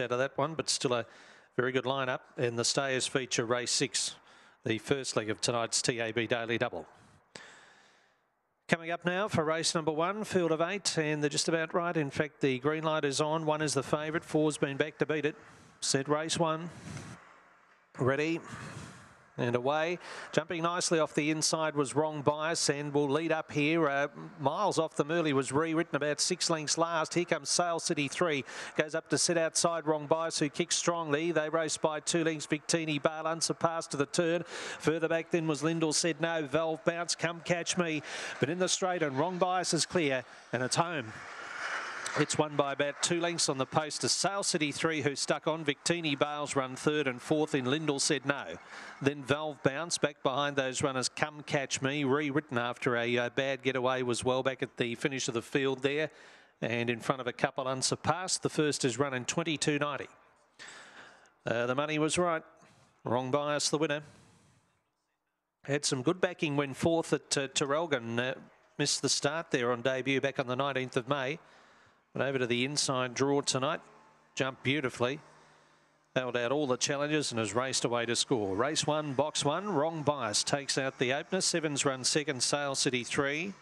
out of that one, but still a very good lineup. And the stayers feature race six, the first leg of tonight's TAB Daily Double. Coming up now for race number one, field of eight, and they're just about right. In fact, the green light is on. One is the favourite. Four's been back to beat it. Set race one. Ready and away. Jumping nicely off the inside was Wrong Bias and will lead up here. Uh, miles off the Merley was rewritten about six lengths last. Here comes Sail City 3. Goes up to sit outside Wrong Bias who kicks strongly. They race by two lengths. Victini Bale unsurpassed to the turn. Further back then was Lindell said no. Valve Bounce come catch me. But in the straight and Wrong Bias is clear and it's home. It's won by about two lengths on the post to Sail City 3, who stuck on. Victini Bales run third and fourth in. Lindell said no. Then Valve Bounce back behind those runners. Come Catch Me, rewritten after a uh, bad getaway, was well back at the finish of the field there. And in front of a couple unsurpassed. The first is running 22.90. Uh, the money was right. Wrong bias, the winner. Had some good backing when fourth at uh, Traralgon. Uh, missed the start there on debut back on the 19th of May. But over to the inside draw tonight. Jumped beautifully. Held out all the challenges and has raced away to score. Race one, box one, wrong bias takes out the opener. Sevens run second, Sail City three.